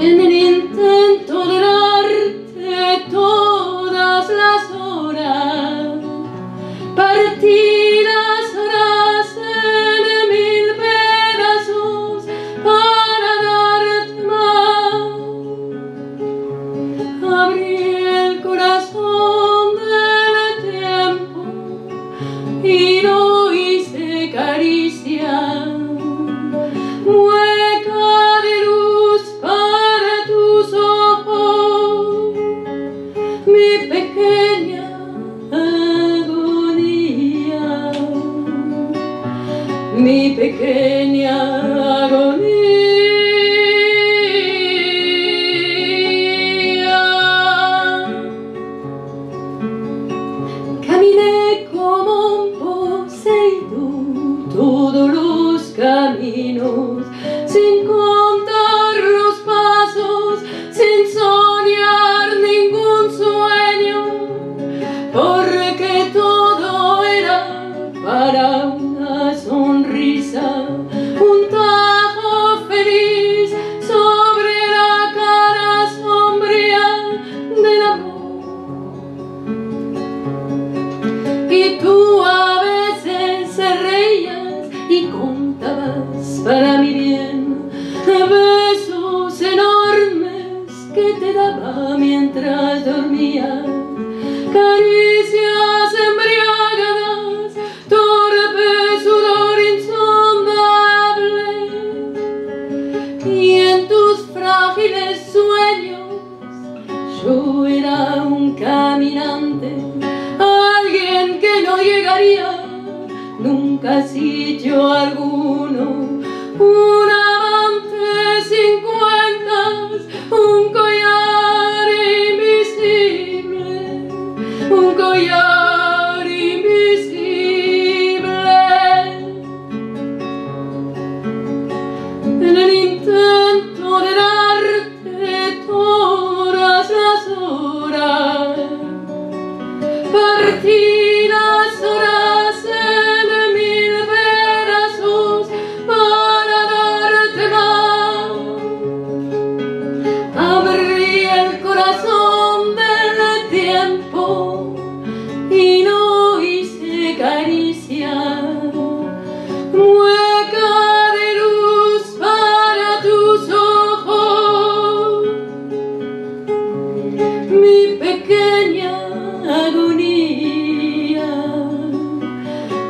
en el intento de darte todas las horas. Partidas harás en mil pedazos para darte más. Abrí el corazón del tiempo y no hice caricia mi pequeña agonía. Caminé como un poseído todos los caminos besos enormes que te daba mientras dormías, caricias embriagadas, torpe sudor insondable, y en tus frágiles sueños yo era un caminante, alguien que no llegaría nunca a sitio alguno,